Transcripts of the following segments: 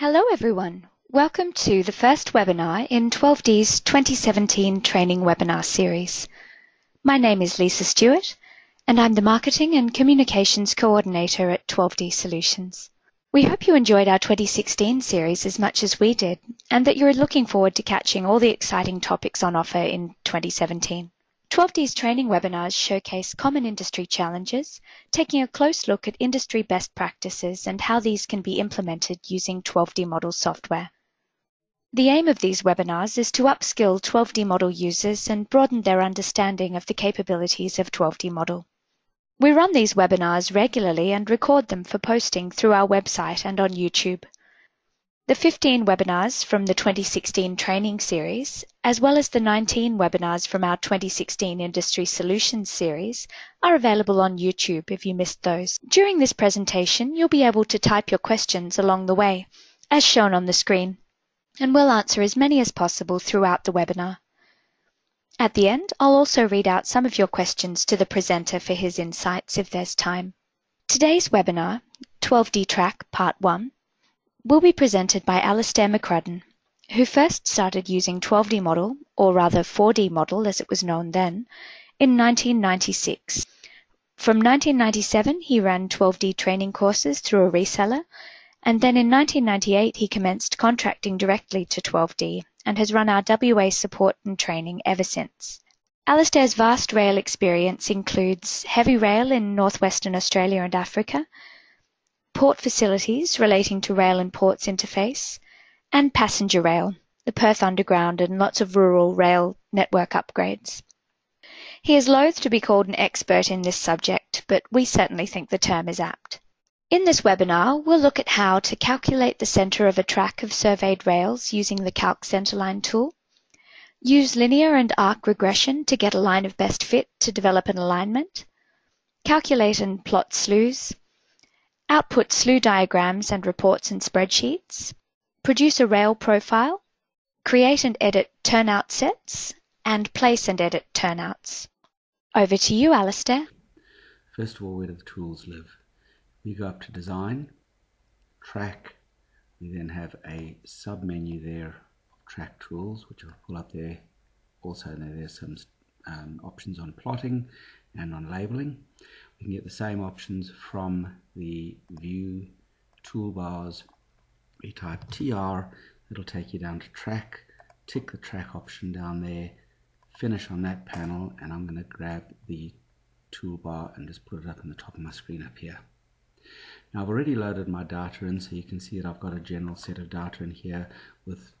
Hello everyone. Welcome to the first webinar in 12D's 2017 training webinar series. My name is Lisa Stewart and I'm the Marketing and Communications Coordinator at 12D Solutions. We hope you enjoyed our 2016 series as much as we did and that you're looking forward to catching all the exciting topics on offer in 2017. 12D's training webinars showcase common industry challenges, taking a close look at industry best practices and how these can be implemented using 12D Model software. The aim of these webinars is to upskill 12D Model users and broaden their understanding of the capabilities of 12D Model. We run these webinars regularly and record them for posting through our website and on YouTube. The 15 webinars from the 2016 training series, as well as the 19 webinars from our 2016 Industry Solutions series, are available on YouTube if you missed those. During this presentation, you'll be able to type your questions along the way, as shown on the screen, and we'll answer as many as possible throughout the webinar. At the end, I'll also read out some of your questions to the presenter for his insights if there's time. Today's webinar, 12D Track Part 1, will be presented by Alastair McCrudden, who first started using 12D model, or rather 4D model as it was known then, in 1996. From 1997 he ran 12D training courses through a reseller, and then in 1998 he commenced contracting directly to 12D and has run our WA support and training ever since. Alastair's vast rail experience includes heavy rail in northwestern Australia and Africa, port facilities relating to rail and ports interface, and passenger rail, the Perth Underground and lots of rural rail network upgrades. He is loath to be called an expert in this subject, but we certainly think the term is apt. In this webinar, we'll look at how to calculate the centre of a track of surveyed rails using the Calc Centerline tool, use linear and arc regression to get a line of best fit to develop an alignment, calculate and plot slews, output slew diagrams and reports and spreadsheets, produce a rail profile, create and edit turnout sets, and place and edit turnouts. Over to you, Alastair. First of all, where do the tools live? We go up to Design, Track, we then have a sub-menu there of Track Tools, which I'll pull up there. Also, there's some um, options on plotting and on labeling. We can get the same options from the view toolbars. We type TR, it'll take you down to track, tick the track option down there, finish on that panel, and I'm going to grab the toolbar and just put it up in the top of my screen up here. Now I've already loaded my data in so you can see that I've got a general set of data in here with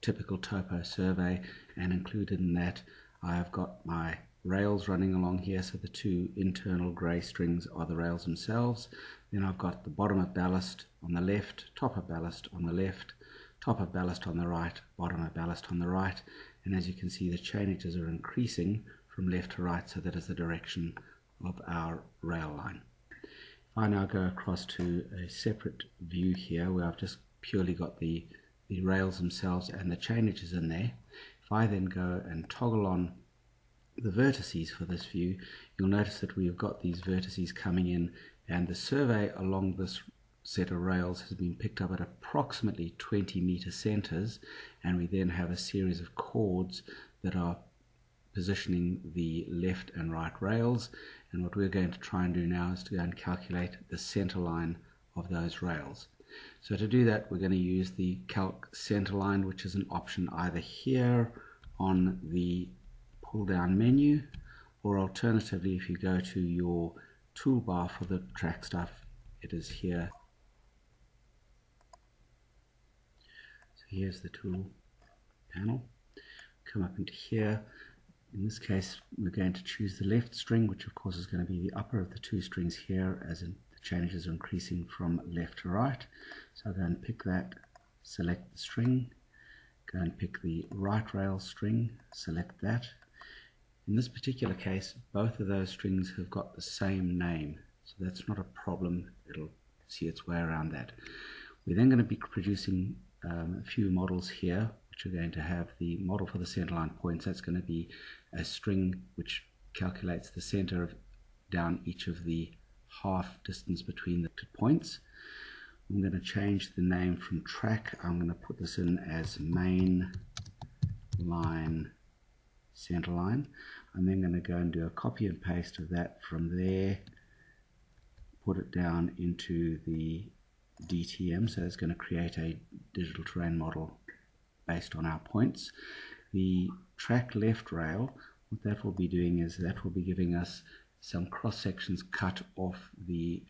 typical topo survey and included in that I've got my rails running along here. So the two internal grey strings are the rails themselves. Then I've got the bottom of ballast on the left, top of ballast on the left, top of ballast on the right, bottom of ballast on the right. And as you can see, the chainages are increasing from left to right, so that is the direction of our rail line. If I now go across to a separate view here where I've just purely got the, the rails themselves and the chainages in there, if I then go and toggle on the vertices for this view, you'll notice that we've got these vertices coming in and the survey along this set of rails has been picked up at approximately 20 meter centers and we then have a series of chords that are positioning the left and right rails and what we're going to try and do now is to go and calculate the center line of those rails. So to do that we're going to use the calc center line which is an option either here on the pull down menu or alternatively if you go to your toolbar for the track stuff it is here. So here's the tool panel. Come up into here. In this case we're going to choose the left string which of course is going to be the upper of the two strings here as in the chainages are increasing from left to right. So I'll go and pick that select the string. Go and pick the right rail string select that in this particular case, both of those strings have got the same name, so that's not a problem. It'll see its way around that. We're then going to be producing um, a few models here, which are going to have the model for the centerline points. That's going to be a string which calculates the center of down each of the half distance between the two points. I'm going to change the name from track. I'm going to put this in as main line center line. I'm then going to go and do a copy and paste of that from there, put it down into the DTM. So it's going to create a digital terrain model based on our points. The track left rail, what that will be doing is that will be giving us some cross sections cut off the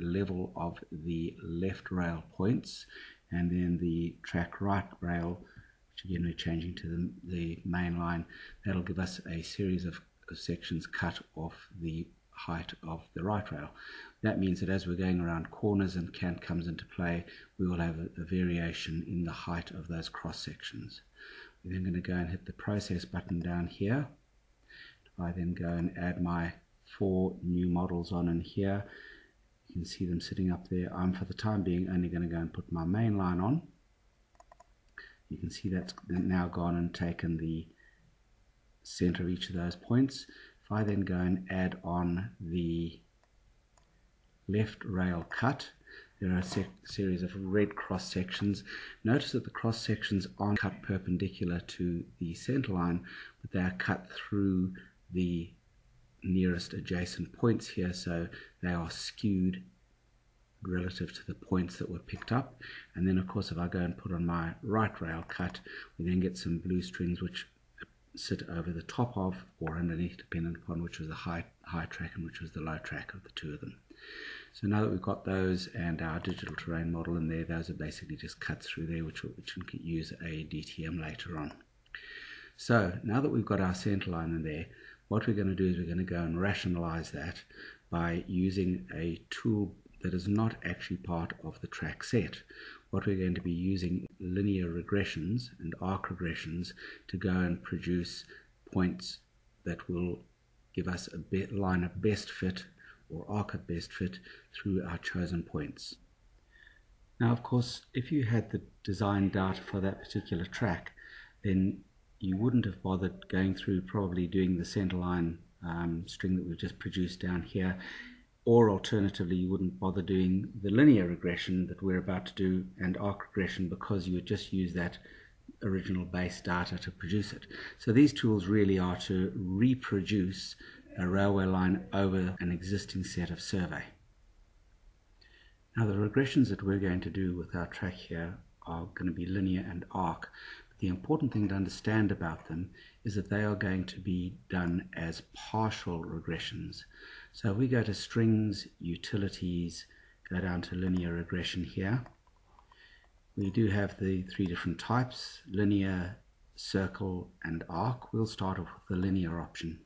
level of the left rail points and then the track right rail again we're changing to the, the main line. That'll give us a series of, of sections cut off the height of the right rail. That means that as we're going around corners and cant comes into play we will have a, a variation in the height of those cross sections. We're then going to go and hit the process button down here. I then go and add my four new models on in here. You can see them sitting up there. I'm for the time being only going to go and put my main line on. You can see that's now gone and taken the center of each of those points. If I then go and add on the left rail cut, there are a series of red cross sections. Notice that the cross sections aren't cut perpendicular to the center line, but they are cut through the nearest adjacent points here so they are skewed relative to the points that were picked up. And then of course if I go and put on my right rail cut we then get some blue strings which sit over the top of or underneath depending upon which was the high high track and which was the low track of the two of them. So now that we've got those and our digital terrain model in there those are basically just cut through there which, which we can use a DTM later on. So now that we've got our center line in there what we're going to do is we're going to go and rationalize that by using a tool that is not actually part of the track set. What we're going to be using linear regressions and arc regressions to go and produce points that will give us a bit line of best fit or arc of best fit through our chosen points. Now, of course, if you had the design data for that particular track, then you wouldn't have bothered going through probably doing the centerline um, string that we've just produced down here or alternatively you wouldn't bother doing the linear regression that we're about to do and arc regression because you would just use that original base data to produce it. So these tools really are to reproduce a railway line over an existing set of survey. Now the regressions that we're going to do with our track here are going to be linear and arc the important thing to understand about them is that they are going to be done as partial regressions. So if we go to strings, utilities, go down to linear regression here, we do have the three different types, linear, circle, and arc. We'll start off with the linear option.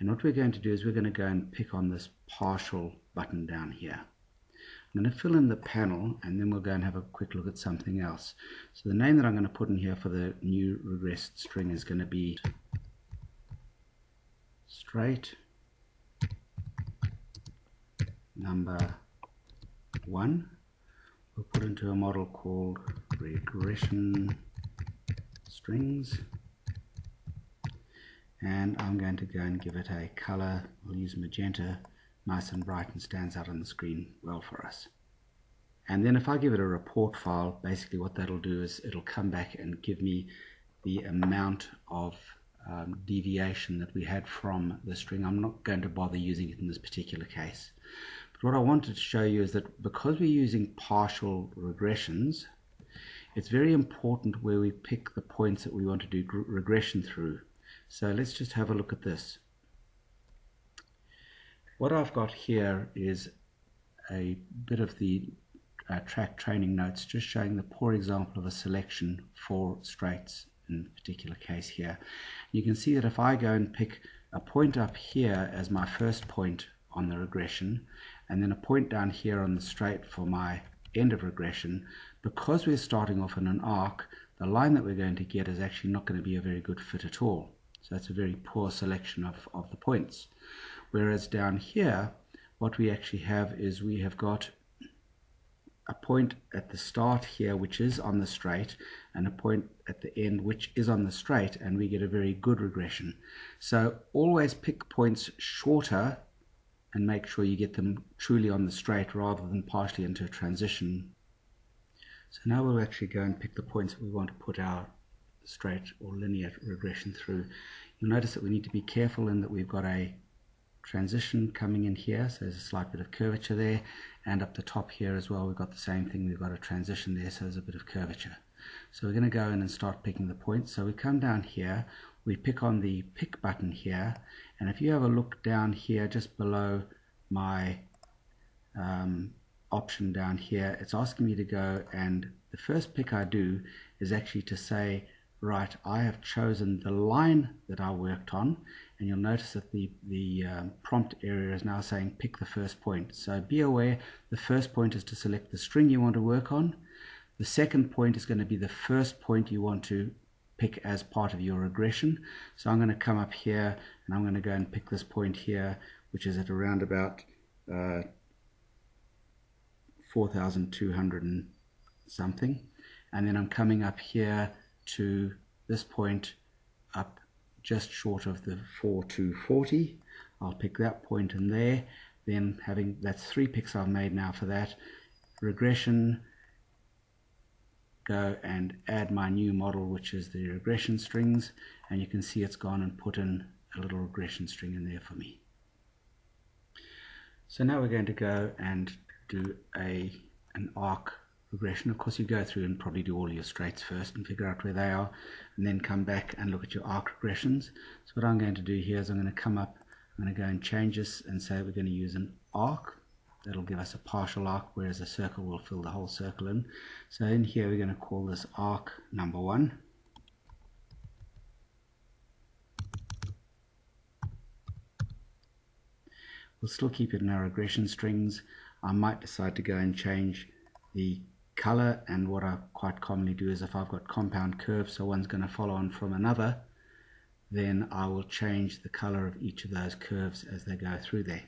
And what we're going to do is we're going to go and pick on this partial button down here. I'm going to fill in the panel and then we'll go and have a quick look at something else. So the name that I'm going to put in here for the new regressed string is going to be straight number one. We'll put into a model called regression strings and I'm going to go and give it a color. We'll use magenta nice and bright and stands out on the screen well for us. And then if I give it a report file, basically what that'll do is it'll come back and give me the amount of um, deviation that we had from the string. I'm not going to bother using it in this particular case. What I wanted to show you is that because we're using partial regressions, it's very important where we pick the points that we want to do regression through. So let's just have a look at this. What I've got here is a bit of the uh, track training notes just showing the poor example of a selection for straights in particular case here. You can see that if I go and pick a point up here as my first point on the regression and then a point down here on the straight for my end of regression, because we're starting off in an arc, the line that we're going to get is actually not going to be a very good fit at all. So that's a very poor selection of, of the points. Whereas down here, what we actually have is we have got a point at the start here which is on the straight and a point at the end which is on the straight and we get a very good regression. So always pick points shorter and make sure you get them truly on the straight rather than partially into a transition. So now we'll actually go and pick the points that we want to put our straight or linear regression through. You'll notice that we need to be careful in that we've got a transition coming in here, so there's a slight bit of curvature there, and up the top here as well we've got the same thing, we've got a transition there, so there's a bit of curvature. So we're going to go in and start picking the points. So we come down here, we pick on the pick button here, and if you have a look down here just below my um, option down here, it's asking me to go and the first pick I do is actually to say right, I have chosen the line that I worked on, and you'll notice that the, the um, prompt area is now saying pick the first point. So be aware, the first point is to select the string you want to work on. The second point is going to be the first point you want to pick as part of your regression. So I'm going to come up here, and I'm going to go and pick this point here, which is at around about uh, 4,200 and something. And then I'm coming up here to this point up just short of the 4240. I'll pick that point in there. Then having, that's three picks I've made now for that. Regression, go and add my new model, which is the regression strings. And you can see it's gone and put in a little regression string in there for me. So now we're going to go and do a an arc regression. Of course, you go through and probably do all your straights first and figure out where they are, and then come back and look at your arc regressions. So what I'm going to do here is I'm going to come up, I'm going to go and change this and say we're going to use an arc. That'll give us a partial arc, whereas a circle will fill the whole circle in. So in here we're going to call this arc number one. We'll still keep it in our regression strings. I might decide to go and change the color and what I quite commonly do is if I've got compound curves so one's going to follow on from another then I will change the color of each of those curves as they go through there.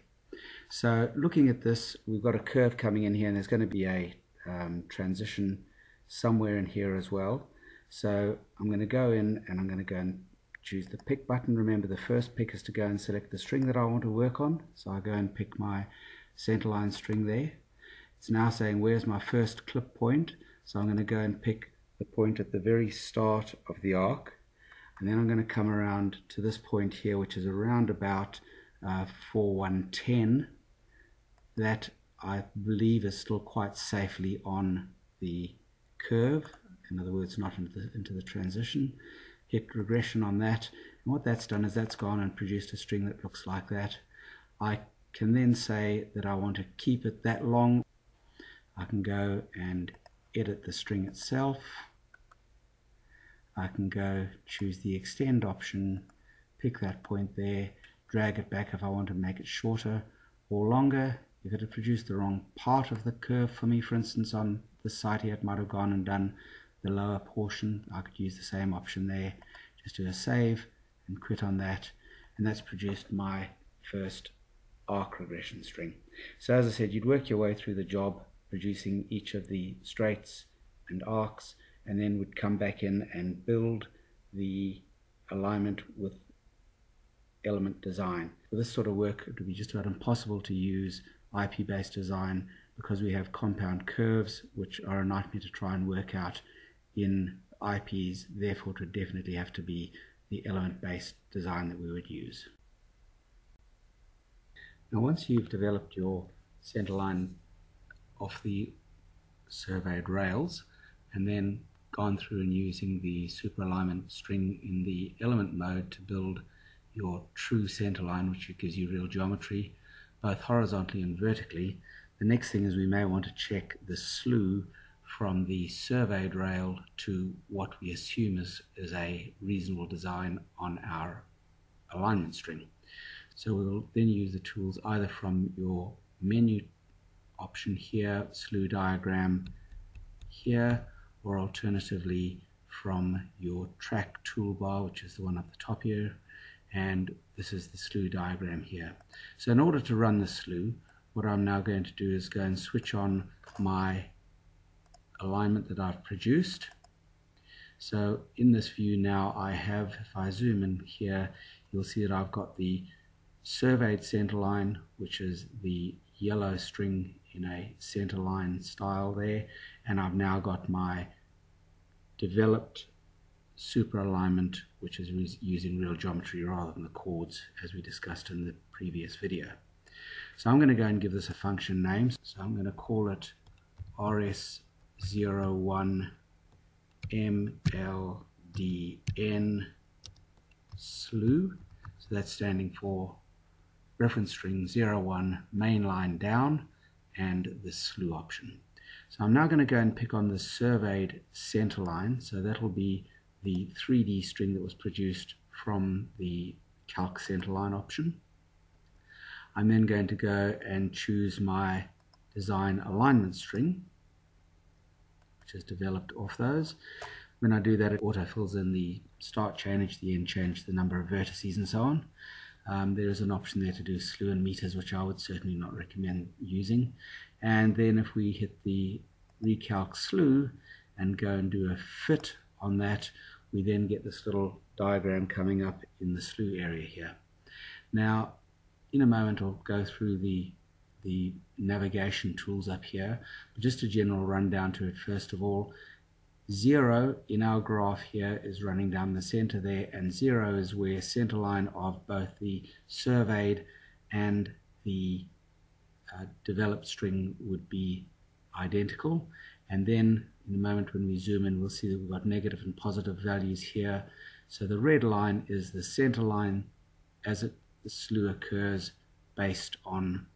So looking at this we've got a curve coming in here and there's going to be a um, transition somewhere in here as well. So I'm going to go in and I'm going to go and choose the pick button. Remember the first pick is to go and select the string that I want to work on. So I go and pick my centerline string there it's now saying where's my first clip point. So I'm going to go and pick the point at the very start of the arc. And then I'm going to come around to this point here, which is around about uh, 4110. That I believe is still quite safely on the curve. In other words, not into the, into the transition. Hit regression on that. And what that's done is that's gone and produced a string that looks like that. I can then say that I want to keep it that long I can go and edit the string itself. I can go choose the extend option, pick that point there, drag it back if I want to make it shorter or longer. If it had produced the wrong part of the curve for me, for instance, on the site here, it might have gone and done the lower portion. I could use the same option there. Just do a save and quit on that. And that's produced my first arc regression string. So as I said, you'd work your way through the job producing each of the straights and arcs and then would come back in and build the alignment with element design. For this sort of work it would be just about impossible to use IP based design because we have compound curves which are a nightmare to try and work out in IPs therefore it would definitely have to be the element based design that we would use. Now once you've developed your centerline off the surveyed rails and then gone through and using the super alignment string in the element mode to build your true center line which gives you real geometry both horizontally and vertically. The next thing is we may want to check the slew from the surveyed rail to what we assume is, is a reasonable design on our alignment string. So we'll then use the tools either from your menu option here, slew diagram here, or alternatively from your track toolbar, which is the one up the top here, and this is the slew diagram here. So in order to run the slew, what I'm now going to do is go and switch on my alignment that I've produced. So in this view now I have, if I zoom in here, you'll see that I've got the surveyed centerline, which is the yellow string in a centerline style there. And I've now got my developed super alignment, which is using real geometry rather than the chords as we discussed in the previous video. So I'm going to go and give this a function name. So I'm going to call it rs01mldn slew. So that's standing for reference string 01 mainline down and the slew option. So I'm now going to go and pick on the surveyed center line. So that'll be the 3D string that was produced from the calc centerline option. I'm then going to go and choose my design alignment string, which is developed off those. When I do that, it auto-fills in the start chainage, the end chainage, the number of vertices and so on. Um, there is an option there to do slew and meters, which I would certainly not recommend using. And then if we hit the recalc slew and go and do a fit on that, we then get this little diagram coming up in the slew area here. Now, in a moment, I'll go through the the navigation tools up here. But just a general rundown to it first of all. Zero in our graph here is running down the center there, and zero is where center line of both the surveyed and the uh, developed string would be identical. And then in a moment when we zoom in, we'll see that we've got negative and positive values here. So the red line is the center line as it, the slew occurs based on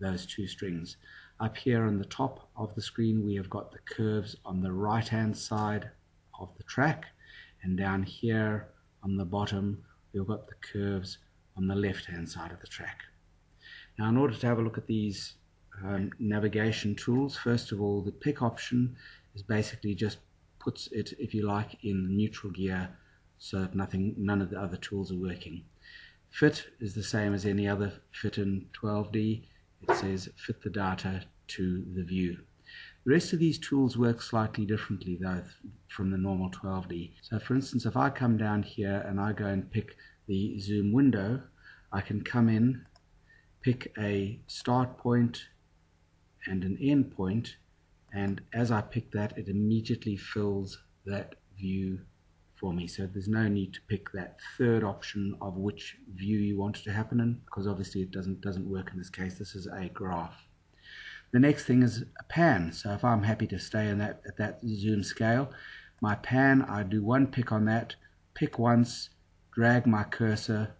those two strings. Up here on the top of the screen, we have got the curves on the right-hand side of the track. And down here on the bottom, we've got the curves on the left-hand side of the track. Now, in order to have a look at these um, navigation tools, first of all, the pick option is basically just puts it, if you like, in neutral gear so that nothing, none of the other tools are working. Fit is the same as any other fit in 12D. It says fit the data to the view. The rest of these tools work slightly differently though from the normal 12D. So for instance, if I come down here and I go and pick the zoom window, I can come in, pick a start point and an end point and as I pick that it immediately fills that view for me. So there's no need to pick that third option of which view you want it to happen in because obviously it doesn't doesn't work in this case. This is a graph. The next thing is a pan. So if I'm happy to stay in that at that zoom scale my pan I do one pick on that pick once drag my cursor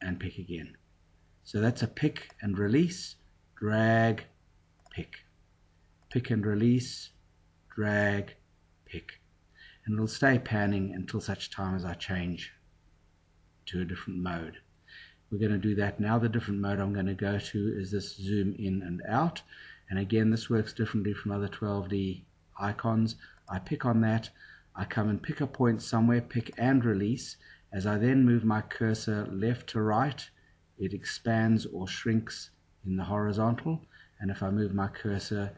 and pick again. So that's a pick and release drag pick pick and release, drag, pick. And it'll stay panning until such time as I change to a different mode. We're going to do that now. The different mode I'm going to go to is this zoom in and out. And again, this works differently from other 12D icons. I pick on that. I come and pick a point somewhere, pick and release. As I then move my cursor left to right, it expands or shrinks in the horizontal. And if I move my cursor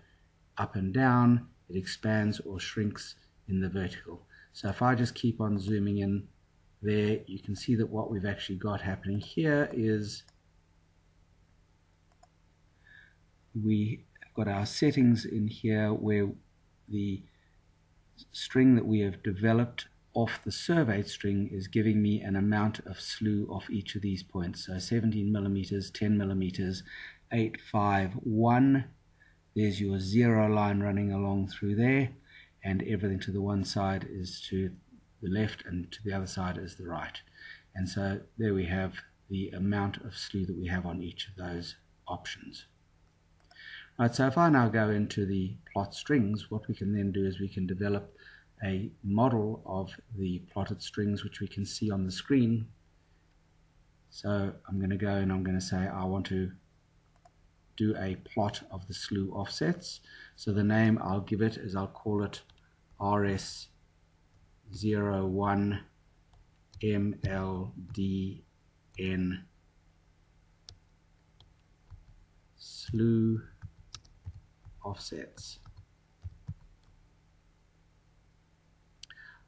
up and down, it expands or shrinks in the vertical. So if I just keep on zooming in there, you can see that what we've actually got happening here is we got our settings in here where the string that we have developed off the surveyed string is giving me an amount of slew off each of these points. So 17 millimeters, 10 millimeters, 8, 5, 1, there's your zero line running along through there and everything to the one side is to the left and to the other side is the right. And so there we have the amount of slew that we have on each of those options. Right, so if I now go into the plot strings, what we can then do is we can develop a model of the plotted strings which we can see on the screen. So I'm going to go and I'm going to say I want to do a plot of the slew offsets. So the name I'll give it is I'll call it RS01 MLDN slew offsets.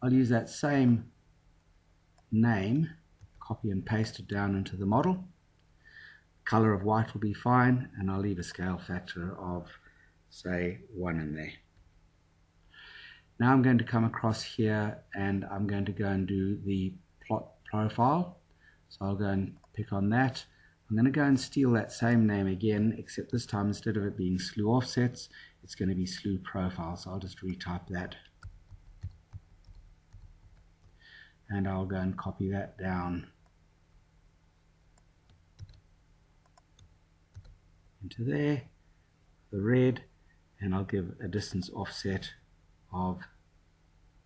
I'll use that same name copy and paste it down into the model. Color of white will be fine and I'll leave a scale factor of say 1 in there. Now I'm going to come across here and I'm going to go and do the plot profile. So I'll go and pick on that. I'm going to go and steal that same name again, except this time instead of it being slew offsets, it's going to be slew profile. So I'll just retype that. And I'll go and copy that down into there, the red, and I'll give a distance offset of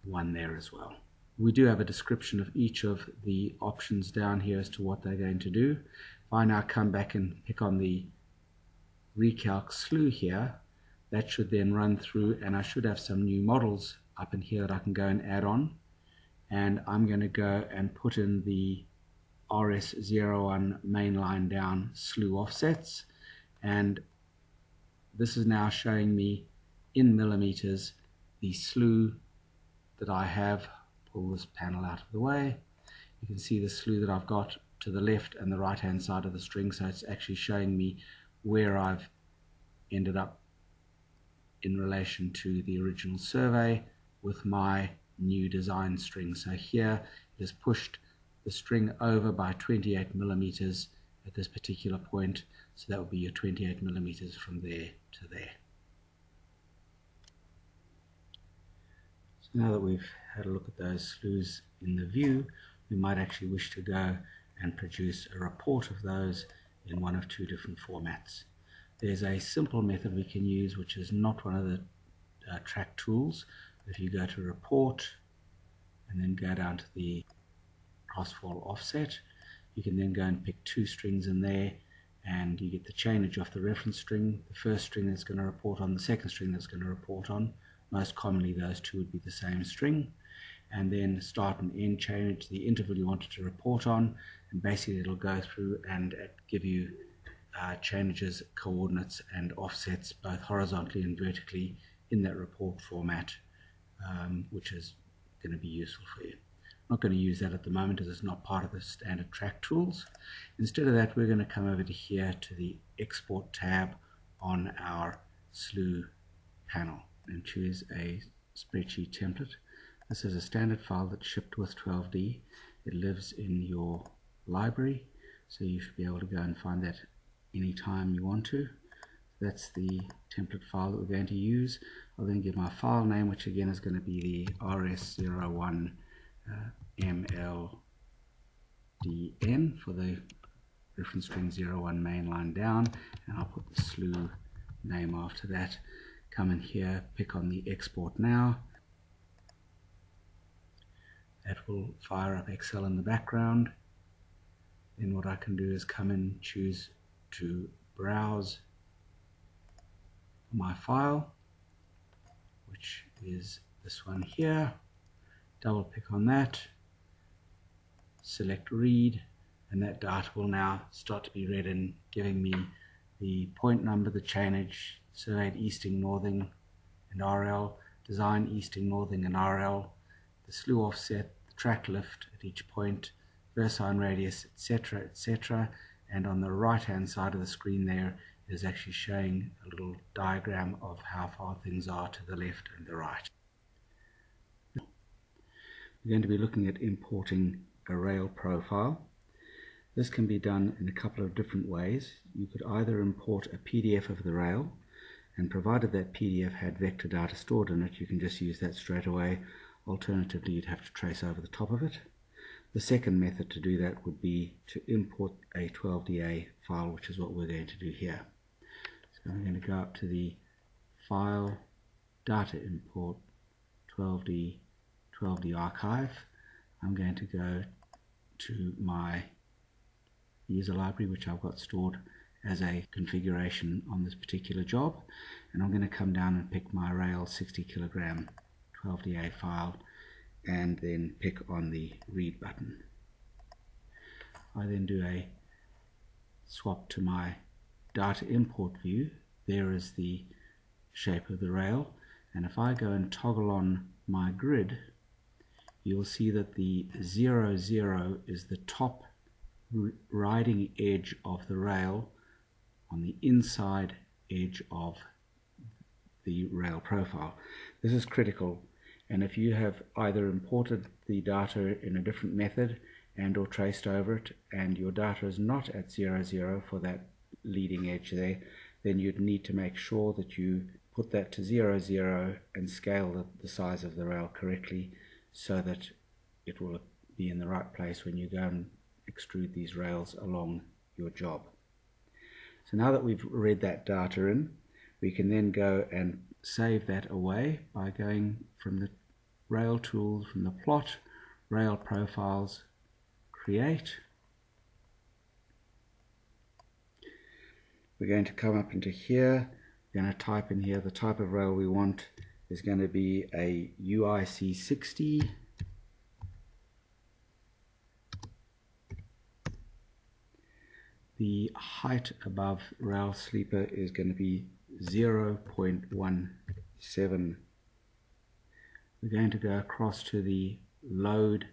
1 there as well. We do have a description of each of the options down here as to what they're going to do. If I now come back and pick on the recalc slew here, that should then run through and I should have some new models up in here that I can go and add on. And I'm going to go and put in the RS01 mainline down slew offsets. And this is now showing me in millimeters the slew that I have. Pull this panel out of the way. You can see the slew that I've got to the left and the right hand side of the string so it's actually showing me where I've ended up in relation to the original survey with my new design string. So here it has pushed the string over by 28 millimeters at this particular point. So that will be your 28 millimeters from there to there. So now that we've had a look at those slews in the view, we might actually wish to go and produce a report of those in one of two different formats. There's a simple method we can use which is not one of the uh, track tools. If you go to report and then go down to the crossfall offset, you can then go and pick two strings in there and you get the chainage off the reference string, the first string that's going to report on, the second string that's going to report on. Most commonly those two would be the same string and then start and end chainage the interval you wanted to report on and basically it'll go through and give you uh, chainages, coordinates and offsets both horizontally and vertically in that report format um, which is going to be useful for you. Not going to use that at the moment as it's not part of the standard track tools. Instead of that we're going to come over to here to the export tab on our slew panel and choose a spreadsheet template. This is a standard file that's shipped with 12D. It lives in your library, so you should be able to go and find that anytime you want to. That's the template file that we're going to use. I'll then give my file name, which again is going to be the RS01 uh, MLDN for the reference string 01 mainline down, and I'll put the slew name after that come in here, pick on the export now. That will fire up Excel in the background. Then what I can do is come in, choose to browse my file, which is this one here. Double click on that, select read, and that data will now start to be read in, giving me the point number, the chainage, surveyed easting, northing, and RL, design easting, northing, and RL, the slew offset, the track lift at each point, versine radius, etc., etc. And on the right hand side of the screen there is actually showing a little diagram of how far things are to the left and the right. We're going to be looking at importing a rail profile. This can be done in a couple of different ways. You could either import a PDF of the rail and provided that PDF had vector data stored in it you can just use that straight away alternatively you'd have to trace over the top of it the second method to do that would be to import a 12DA file which is what we're going to do here so I'm going to go up to the file data import 12D 12D archive I'm going to go to my user library which I've got stored as a configuration on this particular job. And I'm going to come down and pick my rail 60 kilogram 12DA file and then pick on the read button. I then do a swap to my data import view. There is the shape of the rail. And if I go and toggle on my grid you'll see that the 00 is the top riding edge of the rail on the inside edge of the rail profile. This is critical and if you have either imported the data in a different method and or traced over it and your data is not at 0, 0 for that leading edge there, then you'd need to make sure that you put that to 0, 0 and scale the, the size of the rail correctly so that it will be in the right place when you go and extrude these rails along your job. So now that we've read that data in, we can then go and save that away by going from the rail tools from the plot, rail profiles, create. We're going to come up into here, we're going to type in here the type of rail we want is going to be a UIC 60 the height above rail sleeper is going to be 0.17 we're going to go across to the load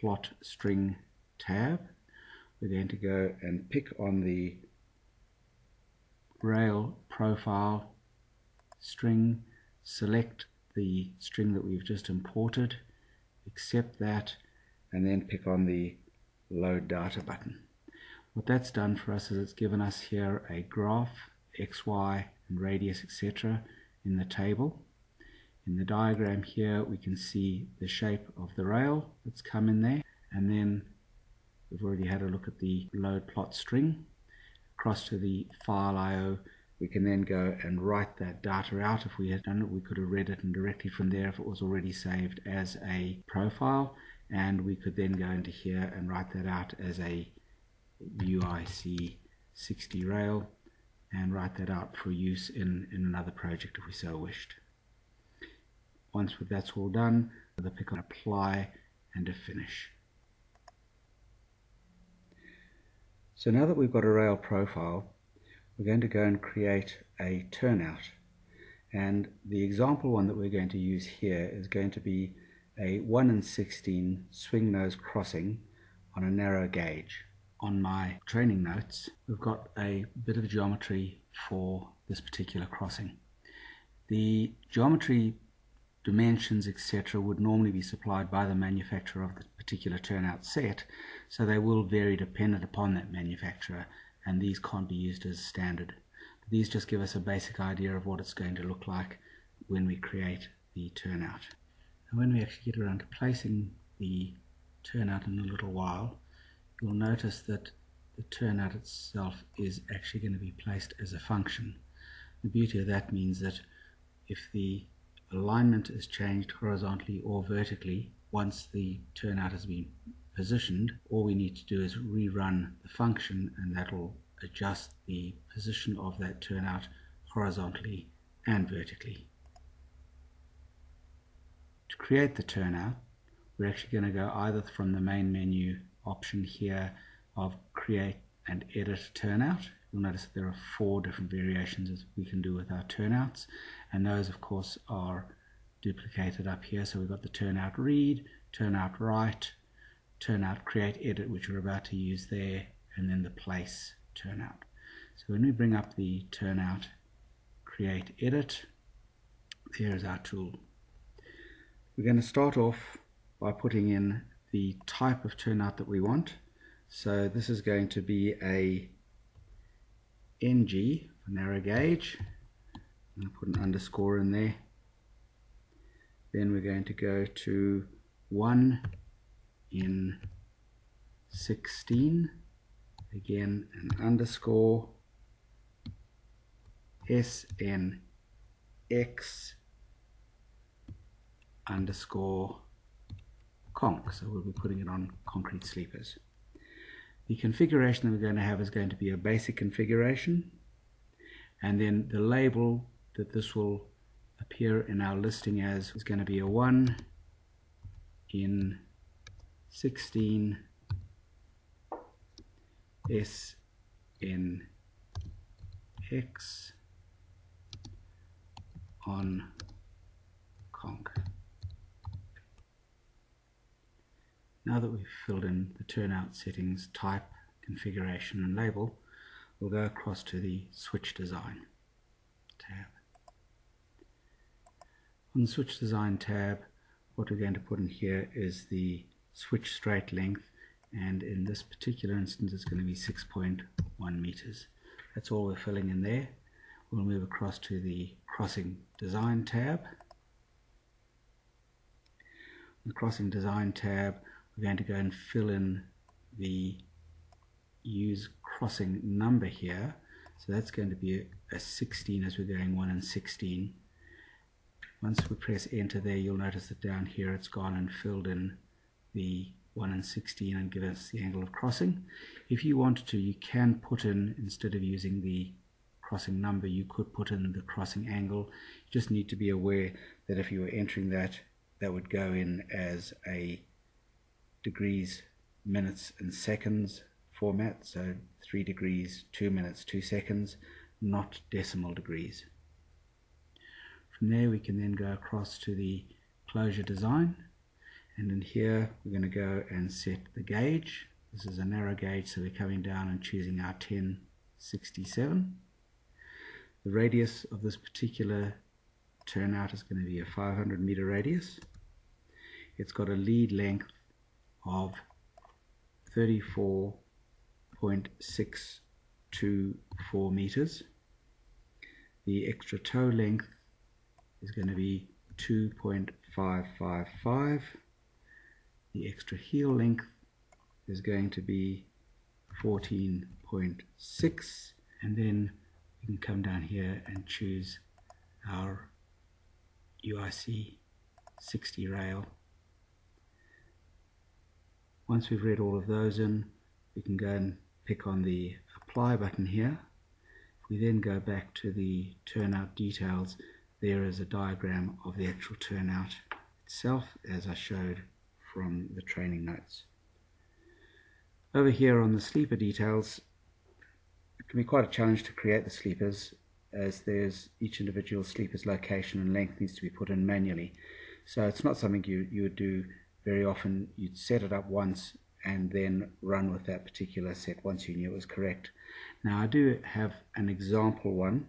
plot string tab. We're going to go and pick on the rail profile string, select the string that we've just imported, accept that, and then pick on the load data button. What that's done for us is it's given us here a graph, XY, and radius, etc. in the table. In the diagram here we can see the shape of the rail that's come in there and then we've already had a look at the load plot string. Across to the file IO we can then go and write that data out. If we had done it we could have read it and directly from there if it was already saved as a profile and we could then go into here and write that out as a UIC 60 rail and write that out for use in, in another project if we so wished. Once with that's all done, the pick on apply and a finish. So now that we've got a rail profile, we're going to go and create a turnout. And the example one that we're going to use here is going to be a 1 in 16 swing nose crossing on a narrow gauge. On my training notes, we've got a bit of geometry for this particular crossing. The geometry dimensions, etc., would normally be supplied by the manufacturer of the particular turnout set, so they will vary dependent upon that manufacturer, and these can't be used as standard. These just give us a basic idea of what it's going to look like when we create the turnout. And when we actually get around to placing the turnout in a little while, you'll notice that the turnout itself is actually going to be placed as a function. The beauty of that means that if the alignment is changed horizontally or vertically once the turnout has been positioned all we need to do is rerun the function and that will adjust the position of that turnout horizontally and vertically. To create the turnout we're actually going to go either from the main menu option here of create and edit turnout You'll notice there are four different variations that we can do with our turnouts and those of course are duplicated up here so we've got the turnout read, turnout write, turnout create edit which we're about to use there and then the place turnout. So when we bring up the turnout create edit there's our tool. We're going to start off by putting in the type of turnout that we want. So this is going to be a NG for narrow gauge. I'm going to put an underscore in there. Then we're going to go to 1 in 16. Again, an underscore. SNX underscore conc. So we'll be putting it on concrete sleepers. The configuration that we're going to have is going to be a basic configuration and then the label that this will appear in our listing as is going to be a 1 in 16 S in X on conc. Now that we've filled in the turnout settings type, configuration and label, we'll go across to the switch design tab. On the switch design tab, what we're going to put in here is the switch straight length and in this particular instance it's going to be 6.1 meters. That's all we're filling in there. We'll move across to the crossing design tab. the crossing design tab we're going to go and fill in the use crossing number here so that's going to be a, a 16 as we're going 1 and 16 once we press enter there you'll notice that down here it's gone and filled in the 1 and 16 and give us the angle of crossing. If you wanted to, you can put in, instead of using the crossing number, you could put in the crossing angle. You just need to be aware that if you were entering that, that would go in as a degrees, minutes and seconds format, so 3 degrees, 2 minutes, 2 seconds, not decimal degrees. From there we can then go across to the closure design and in here we're going to go and set the gauge. This is a narrow gauge so we're coming down and choosing our 1067 the radius of this particular turnout is going to be a 500 meter radius. It's got a lead length of 34.624 meters. The extra toe length is going to be 2.555 the extra heel length is going to be 14.6 and then we can come down here and choose our UIC 60 rail. Once we've read all of those in, we can go and pick on the apply button here. If we then go back to the turnout details, there is a diagram of the actual turnout itself as I showed from the training notes. Over here on the sleeper details, it can be quite a challenge to create the sleepers as there's each individual sleeper's location and length needs to be put in manually. So it's not something you, you would do very often. You'd set it up once and then run with that particular set once you knew it was correct. Now I do have an example one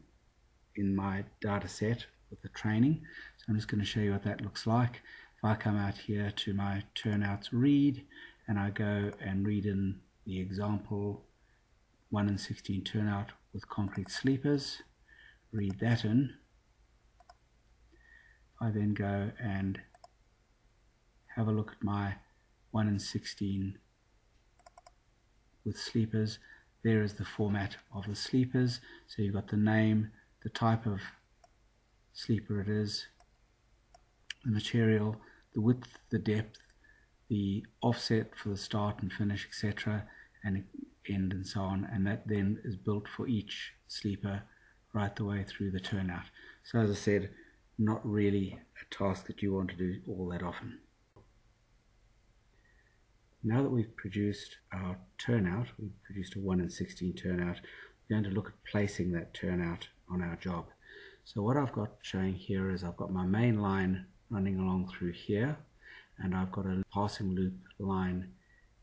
in my data set with the training. So I'm just going to show you what that looks like. If I come out here to my turnouts read and I go and read in the example 1 in 16 turnout with concrete sleepers, read that in. I then go and have a look at my 1 in 16 with sleepers. There is the format of the sleepers. So you've got the name, the type of sleeper it is, the material, the width, the depth, the offset for the start and finish, etc., and end and so on, and that then is built for each sleeper right the way through the turnout. So as I said, not really a task that you want to do all that often. Now that we've produced our turnout, we've produced a 1 in 16 turnout, we're going to look at placing that turnout on our job. So what I've got showing here is I've got my main line running along through here and I've got a passing loop line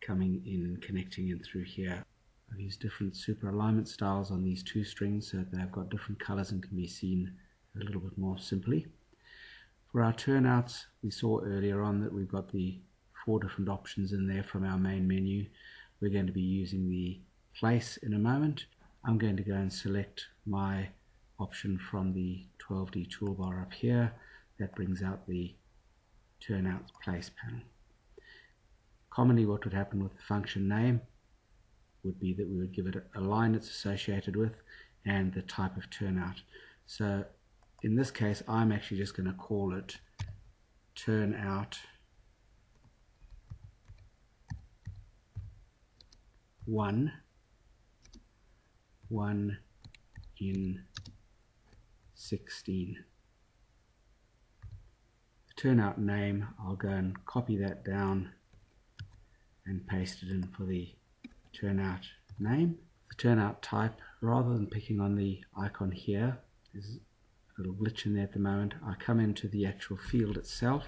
coming in connecting in through here. I've used different super alignment styles on these two strings so that they've got different colors and can be seen a little bit more simply. For our turnouts we saw earlier on that we've got the four different options in there from our main menu. We're going to be using the place in a moment. I'm going to go and select my option from the 12D toolbar up here that brings out the turnout place panel. Commonly what would happen with the function name would be that we would give it a line it's associated with and the type of turnout. So in this case I'm actually just going to call it turnout one one in 16 turnout name, I'll go and copy that down and paste it in for the turnout name. The turnout type, rather than picking on the icon here, there's a little glitch in there at the moment. I come into the actual field itself,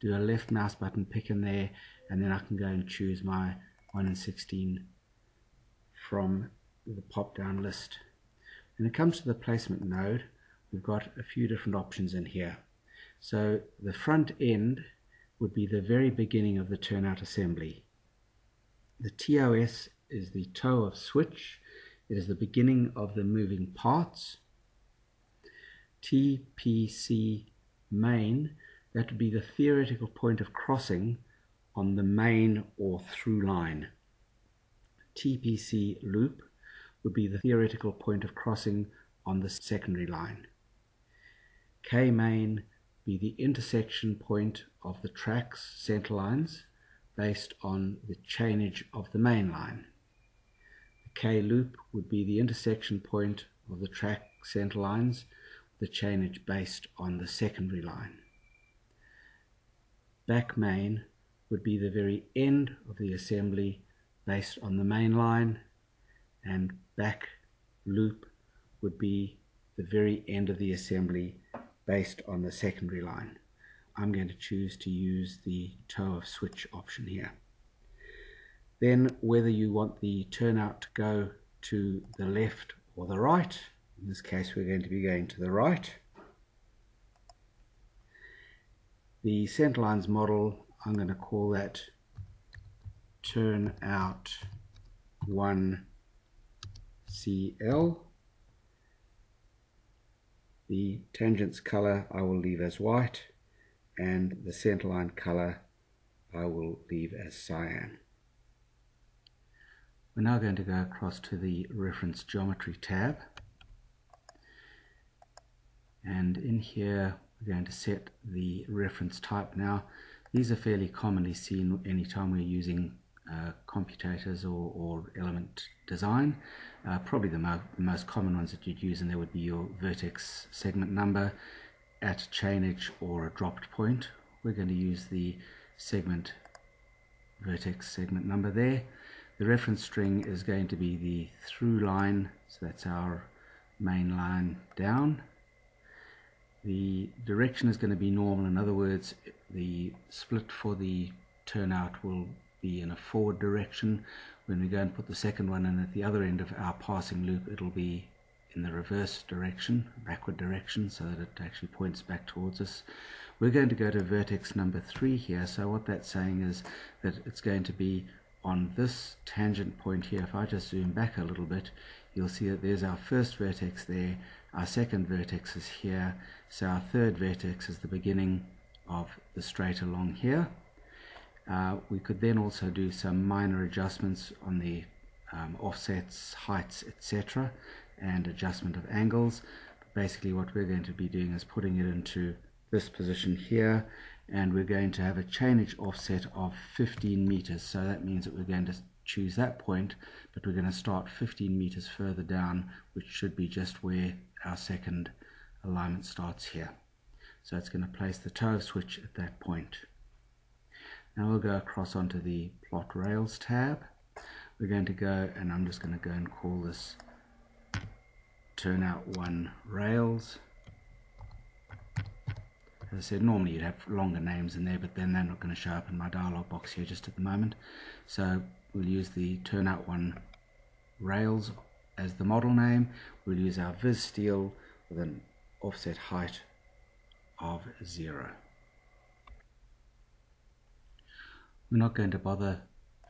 do a left mouse button pick in there, and then I can go and choose my 1 in 16 from the pop-down list. When it comes to the placement node, we've got a few different options in here. So the front end would be the very beginning of the turnout assembly. The TOS is the toe of switch. It is the beginning of the moving parts. TPC main, that would be the theoretical point of crossing on the main or through line. TPC loop would be the theoretical point of crossing on the secondary line. K main be the intersection point of the track's center lines based on the chainage of the main line. The K loop would be the intersection point of the track center lines, the chainage based on the secondary line. Back main would be the very end of the assembly based on the main line and back loop would be the very end of the assembly based on the secondary line. I'm going to choose to use the toe of switch option here. Then whether you want the turnout to go to the left or the right, in this case we're going to be going to the right. The centerlines model, I'm going to call that turnout 1CL the tangents color I will leave as white and the centerline color I will leave as cyan. We're now going to go across to the reference geometry tab and in here we're going to set the reference type now. These are fairly commonly seen anytime we're using uh, computators or, or, element design. Uh, probably the mo most common ones that you'd use and there would be your vertex segment number at chainage or a dropped point. We're going to use the segment vertex segment number there. The reference string is going to be the through line, so that's our main line down. The direction is going to be normal, in other words, the split for the turnout will be in a forward direction. When we go and put the second one in at the other end of our passing loop, it'll be in the reverse direction, backward direction, so that it actually points back towards us. We're going to go to vertex number 3 here, so what that's saying is that it's going to be on this tangent point here. If I just zoom back a little bit, you'll see that there's our first vertex there, our second vertex is here, so our third vertex is the beginning of the straight along here. Uh, we could then also do some minor adjustments on the um, offsets, heights, etc. and adjustment of angles. Basically what we're going to be doing is putting it into this position here and we're going to have a chainage offset of 15 meters. So that means that we're going to choose that point but we're going to start 15 meters further down which should be just where our second alignment starts here. So it's going to place the toe switch at that point. Now we'll go across onto the plot rails tab. We're going to go and I'm just going to go and call this turnout one rails. As I said, normally you'd have longer names in there, but then they're not going to show up in my dialog box here just at the moment. So we'll use the turnout one rails as the model name. We'll use our viz steel with an offset height of zero. We're not going to bother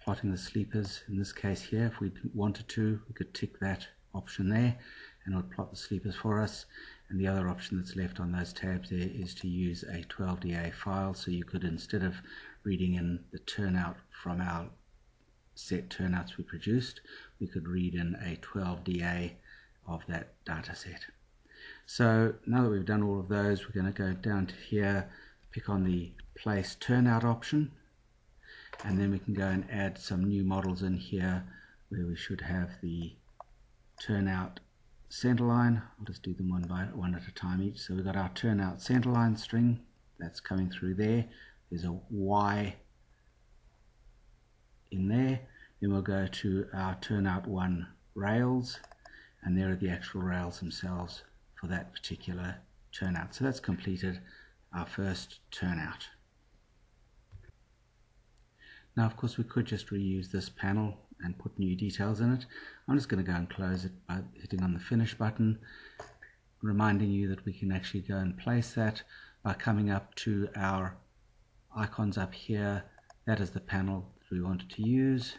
plotting the sleepers in this case here. If we wanted to, we could tick that option there and it would plot the sleepers for us. And the other option that's left on those tabs there is to use a 12DA file. So you could, instead of reading in the turnout from our set turnouts we produced, we could read in a 12DA of that data set. So now that we've done all of those, we're going to go down to here, pick on the place turnout option, and then we can go and add some new models in here where we should have the turnout centerline. I'll just do them one by one at a time each. So we've got our turnout centerline string that's coming through there. There's a Y in there. Then we'll go to our turnout one rails and there are the actual rails themselves for that particular turnout. So that's completed our first turnout. Now, of course, we could just reuse this panel and put new details in it. I'm just going to go and close it by hitting on the finish button, reminding you that we can actually go and place that by coming up to our icons up here. That is the panel that we wanted to use.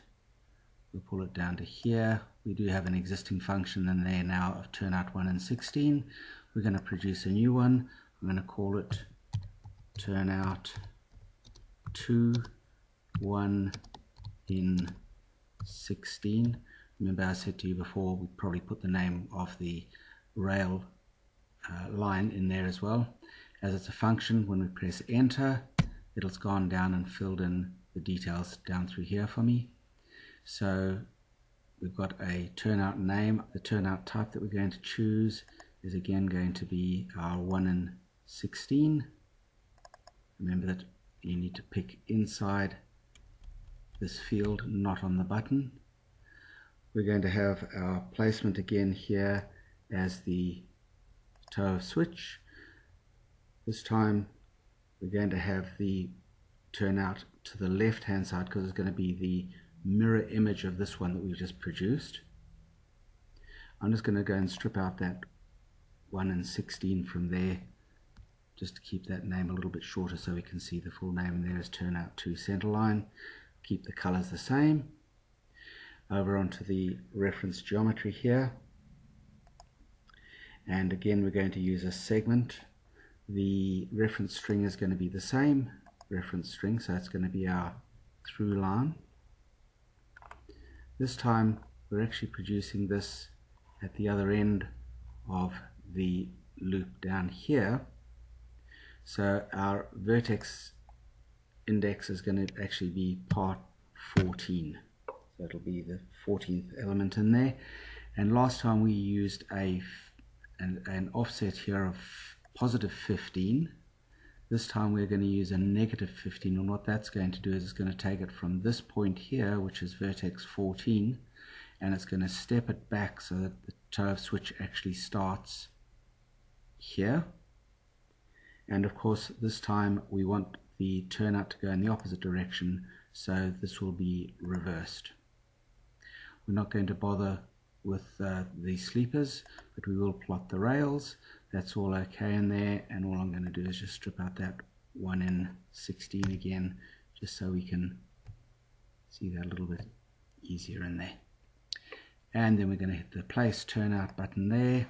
We'll pull it down to here. We do have an existing function in there now of turnout 1 and 16. We're going to produce a new one. I'm going to call it turnout 2 1 in 16. Remember I said to you before we probably put the name of the rail uh, line in there as well. As it's a function, when we press enter, it'll gone down and filled in the details down through here for me. So we've got a turnout name. The turnout type that we're going to choose is again going to be our 1 in 16. Remember that you need to pick inside this field, not on the button. We're going to have our placement again here as the toe switch. This time we're going to have the turnout to the left hand side because it's going to be the mirror image of this one that we've just produced. I'm just going to go and strip out that 1 and 16 from there just to keep that name a little bit shorter so we can see the full name and there is turnout 2 centerline. Keep the colors the same. Over onto the reference geometry here. And again we're going to use a segment. The reference string is going to be the same reference string so it's going to be our through line. This time we're actually producing this at the other end of the loop down here. So our vertex index is going to actually be part 14. So it'll be the 14th element in there. And last time we used a an, an offset here of positive 15. This time we're going to use a negative 15 and what that's going to do is it's going to take it from this point here which is vertex 14 and it's going to step it back so that the of switch actually starts here and of course this time we want the turnout to go in the opposite direction so this will be reversed. We're not going to bother with uh, the sleepers but we will plot the rails. That's all okay in there and all I'm going to do is just strip out that 1 in 16 again just so we can see that a little bit easier in there. And then we're going to hit the place turnout button there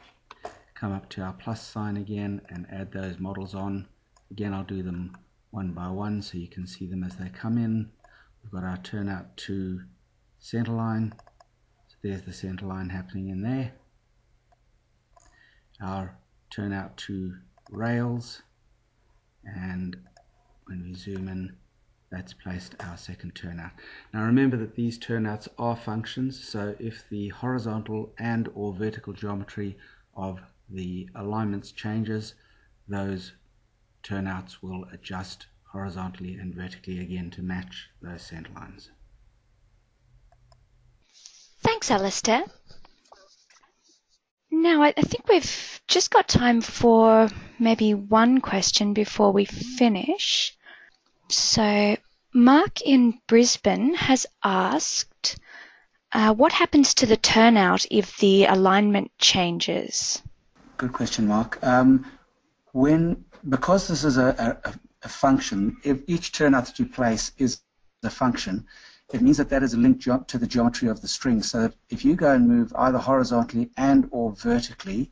come up to our plus sign again and add those models on. Again I'll do them one by one so you can see them as they come in. We've got our turnout to center line. So there's the center line happening in there. Our turnout to rails. And when we zoom in that's placed our second turnout. Now remember that these turnouts are functions. So if the horizontal and or vertical geometry of the alignments changes those turnouts will adjust horizontally and vertically again to match those center lines. Thanks Alistair. Now, I, I think we've just got time for maybe one question before we finish. So, Mark in Brisbane has asked, uh, what happens to the turnout if the alignment changes? Good question, Mark. Um, when because this is a, a, a, function, if each turnout that you place is a function, it means that that is linked to the geometry of the string. So if you go and move either horizontally and or vertically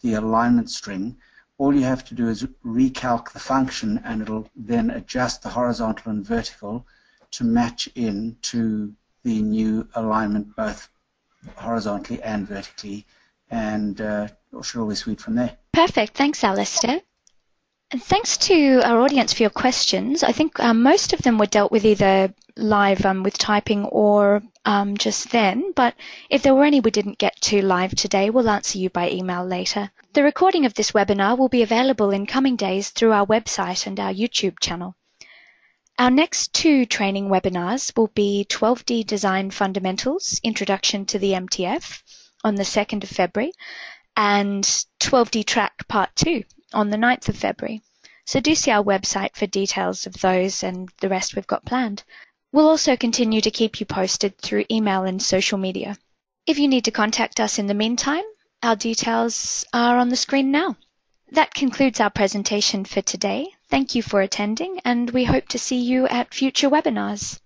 the alignment string, all you have to do is recalc the function and it'll then adjust the horizontal and vertical to match in to the new alignment both horizontally and vertically and uh, should always read from there. Perfect. Thanks, Alistair. Thanks to our audience for your questions. I think um, most of them were dealt with either live um, with typing or um, just then, but if there were any we didn't get to live today, we'll answer you by email later. The recording of this webinar will be available in coming days through our website and our YouTube channel. Our next two training webinars will be 12D Design Fundamentals, Introduction to the MTF on the 2nd of February, and 12D Track Part 2 on the 9th of February. So do see our website for details of those and the rest we've got planned. We'll also continue to keep you posted through email and social media. If you need to contact us in the meantime, our details are on the screen now. That concludes our presentation for today. Thank you for attending and we hope to see you at future webinars.